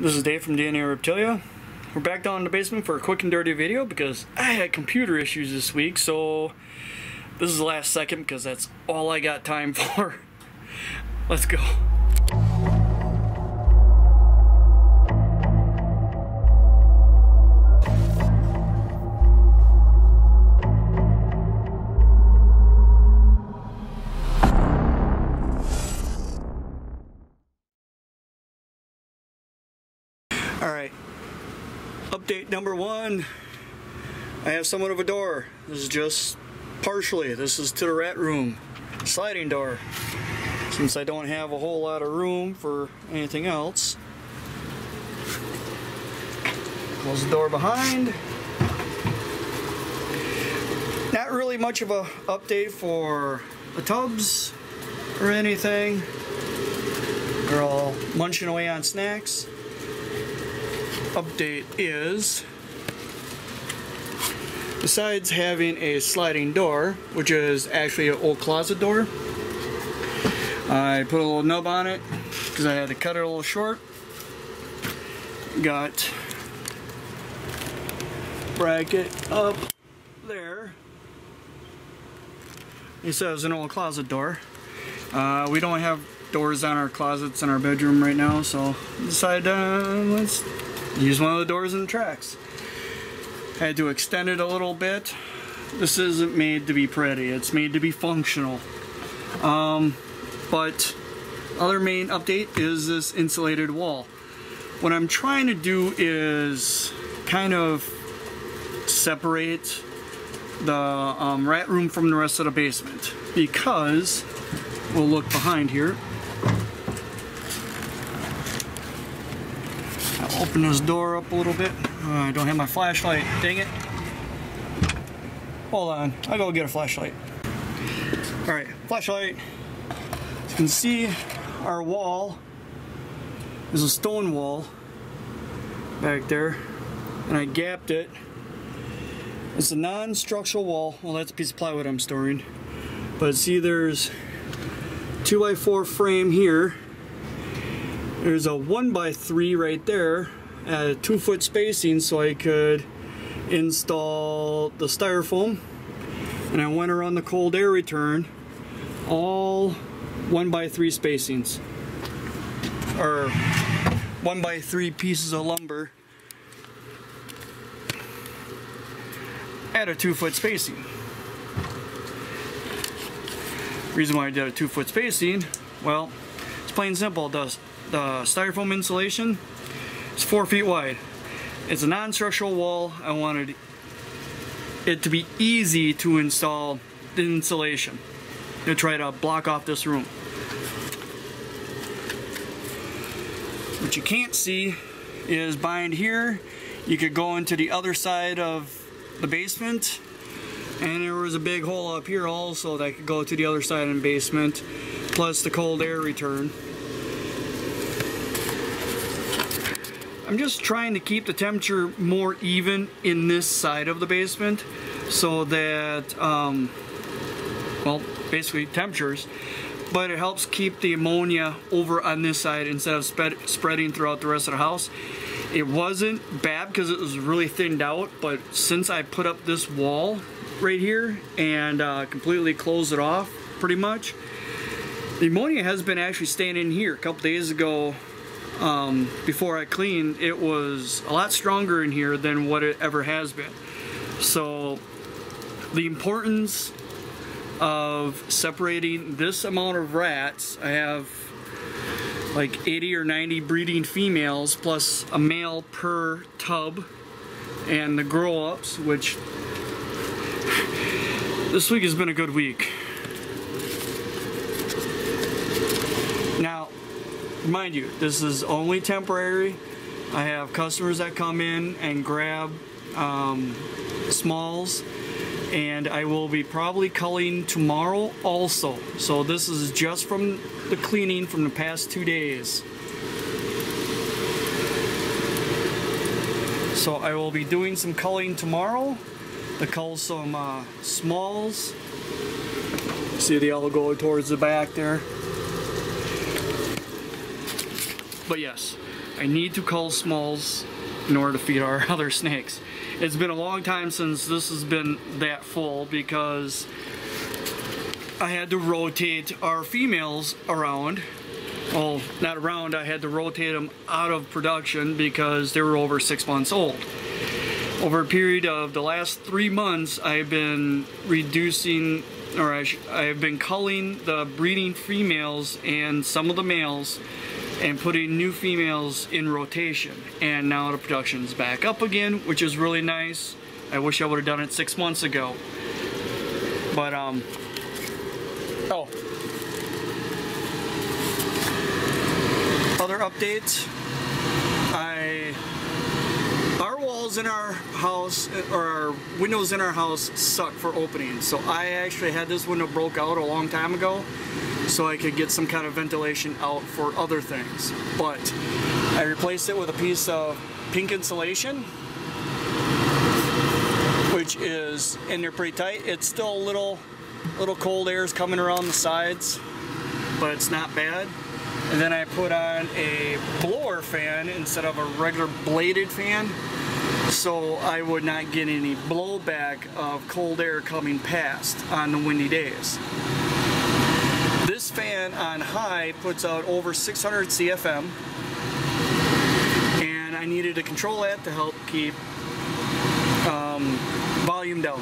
This is Dave from DnA Reptilia. We're back down in the basement for a quick and dirty video because I had computer issues this week, so this is the last second because that's all I got time for. Let's go. Update number one. I have somewhat of a door. This is just partially. This is to the rat room. Sliding door. Since I don't have a whole lot of room for anything else. Close the door behind. Not really much of a update for the tubs or anything. They're all munching away on snacks update is besides having a sliding door which is actually an old closet door I put a little nub on it because I had to cut it a little short. Got bracket up there. He says an old closet door. Uh, we don't have doors on our closets in our bedroom right now so decided uh, let's use one of the doors in the tracks. Had to extend it a little bit. This isn't made to be pretty, it's made to be functional. Um, but other main update is this insulated wall. What I'm trying to do is kind of separate the um, rat room from the rest of the basement because we'll look behind here open this door up a little bit. Uh, I don't have my flashlight, dang it. Hold on, I'll go get a flashlight. All right, flashlight. As you can see, our wall is a stone wall back there, and I gapped it. It's a non-structural wall. Well, that's a piece of plywood I'm storing. But see, there's 2x4 frame here there's a 1 by 3 right there at a 2 foot spacing so I could install the styrofoam and I went around the cold air return all 1 by 3 spacings or 1 by 3 pieces of lumber at a 2 foot spacing. Reason why I did a 2 foot spacing, well, it's plain simple. Does the styrofoam insulation It's four feet wide. It's a non-structural wall. I wanted it to be easy to install the insulation to try to block off this room. What you can't see is behind here, you could go into the other side of the basement and there was a big hole up here also that could go to the other side of the basement plus the cold air return. I'm just trying to keep the temperature more even in this side of the basement so that, um, well, basically temperatures, but it helps keep the ammonia over on this side instead of spread, spreading throughout the rest of the house. It wasn't bad because it was really thinned out, but since I put up this wall right here and uh, completely closed it off pretty much, the ammonia has been actually staying in here. A couple days ago, um, before I cleaned, it was a lot stronger in here than what it ever has been. So the importance of separating this amount of rats, I have like 80 or 90 breeding females plus a male per tub and the grow-ups, which this week has been a good week. Mind you, this is only temporary. I have customers that come in and grab um, smalls and I will be probably culling tomorrow also. So this is just from the cleaning from the past two days. So I will be doing some culling tomorrow to cull some uh, smalls. See the yellow going towards the back there. But yes, I need to cull smalls in order to feed our other snakes. It's been a long time since this has been that full because I had to rotate our females around. Well, not around, I had to rotate them out of production because they were over six months old. Over a period of the last three months, I've been reducing, or I have been culling the breeding females and some of the males and putting new females in rotation. And now the production is back up again, which is really nice. I wish I would have done it six months ago. But, um, oh. Other updates. I, our walls in our house, or our windows in our house suck for opening. So I actually had this window broke out a long time ago so I could get some kind of ventilation out for other things. But I replaced it with a piece of pink insulation, which is in there pretty tight. It's still a little, little cold air is coming around the sides, but it's not bad. And then I put on a blower fan instead of a regular bladed fan so I would not get any blowback of cold air coming past on the windy days. High puts out over 600 CFM and I needed to control that to help keep um, volume down.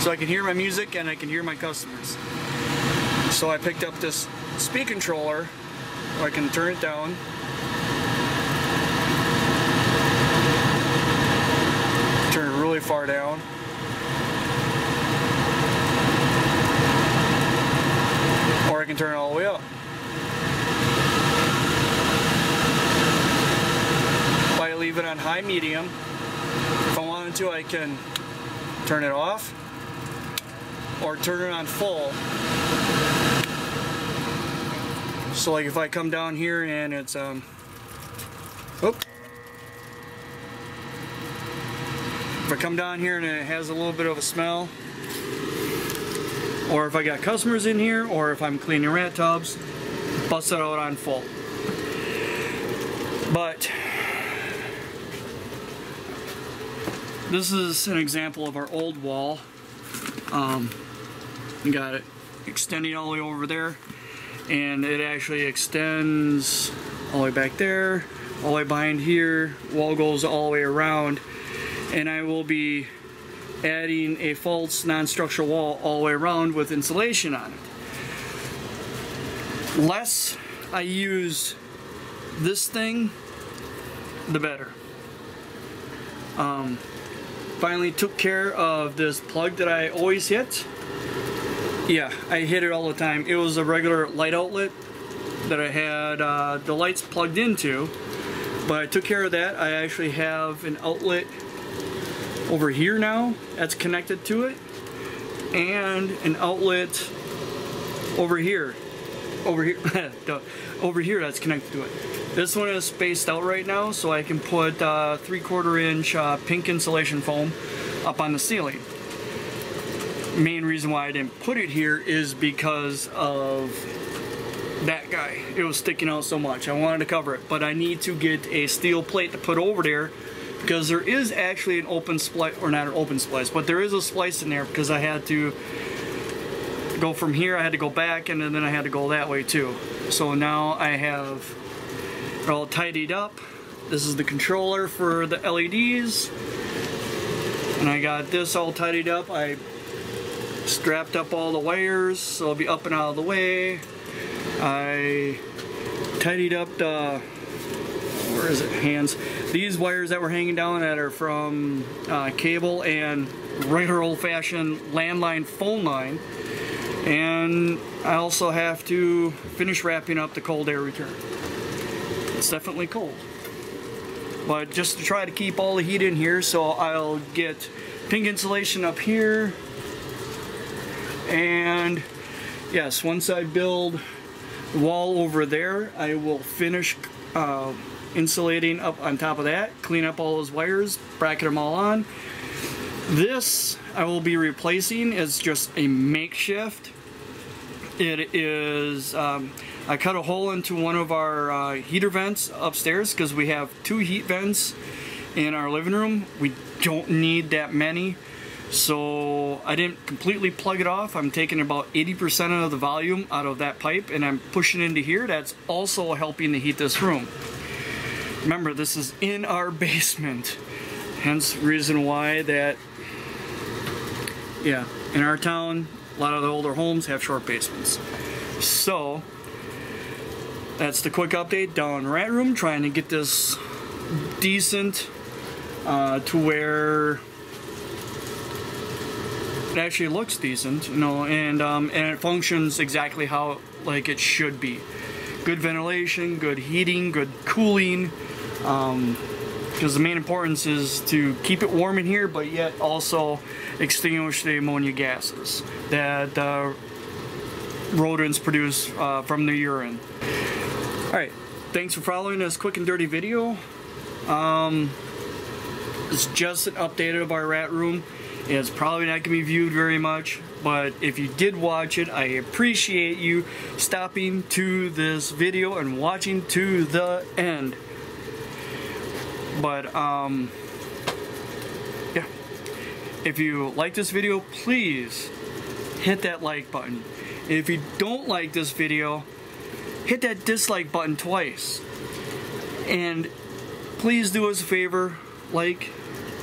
So I can hear my music and I can hear my customers. So I picked up this speed controller I can turn it down turn it really far down or I can turn it all the way up. If I leave it on high medium, if I wanted to I can turn it off or turn it on full. So like if I come down here and it's um Oop. If I come down here and it has a little bit of a smell, or if I got customers in here, or if I'm cleaning rat tubs, bust it out on full. But this is an example of our old wall. Um, you got it extending all the way over there, and it actually extends all the way back there, all the way behind here. Wall goes all the way around, and I will be adding a false non-structural wall all the way around with insulation on it. Less I use this thing, the better. Um, finally took care of this plug that I always hit. Yeah, I hit it all the time. It was a regular light outlet that I had uh, the lights plugged into, but I took care of that. I actually have an outlet over here now that's connected to it and an outlet over here over here. Over here that's connected to it. This one is spaced out right now so I can put uh, three quarter inch uh, pink insulation foam up on the ceiling. Main reason why I didn't put it here is because of that guy. It was sticking out so much. I wanted to cover it but I need to get a steel plate to put over there because there is actually an open splice, or not an open splice, but there is a splice in there because I had to go from here, I had to go back, and then I had to go that way too. So now I have it all tidied up. This is the controller for the LEDs. And I got this all tidied up. I strapped up all the wires so it'll be up and out of the way. I tidied up the, where is it, hands these wires that were hanging down that are from uh, cable and regular old-fashioned landline phone line and I also have to finish wrapping up the cold air return. It's definitely cold. But just to try to keep all the heat in here so I'll get pink insulation up here and yes once I build the wall over there I will finish uh, insulating up on top of that, clean up all those wires, bracket them all on. This I will be replacing is just a makeshift. It is, um, I cut a hole into one of our uh, heater vents upstairs because we have two heat vents in our living room. We don't need that many. So I didn't completely plug it off. I'm taking about 80% of the volume out of that pipe and I'm pushing into here. That's also helping to heat this room. Remember, this is in our basement. Hence reason why that, yeah, in our town, a lot of the older homes have short basements. So, that's the quick update down Rat Room, trying to get this decent uh, to where it actually looks decent, you know, and um, and it functions exactly how like it should be. Good ventilation, good heating, good cooling. Um, because the main importance is to keep it warm in here, but yet also extinguish the ammonia gases that uh, rodents produce uh, from their urine. Alright, thanks for following this quick and dirty video. Um, it's just an update of our rat room. It's probably not going to be viewed very much, but if you did watch it, I appreciate you stopping to this video and watching to the end. But, um, yeah. If you like this video, please hit that like button. If you don't like this video, hit that dislike button twice. And please do us a favor, like,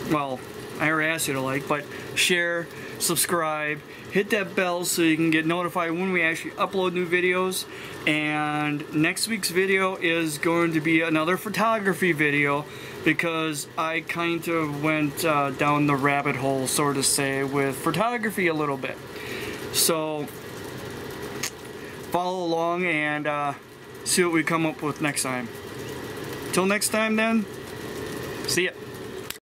well, I already asked you to like, but share, subscribe, hit that bell so you can get notified when we actually upload new videos. And next week's video is going to be another photography video because I kind of went uh, down the rabbit hole, so to say, with photography a little bit. So follow along and uh, see what we come up with next time. Till next time then, see ya.